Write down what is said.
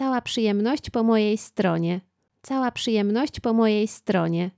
Cała przyjemność po mojej stronie. Cała przyjemność po mojej stronie.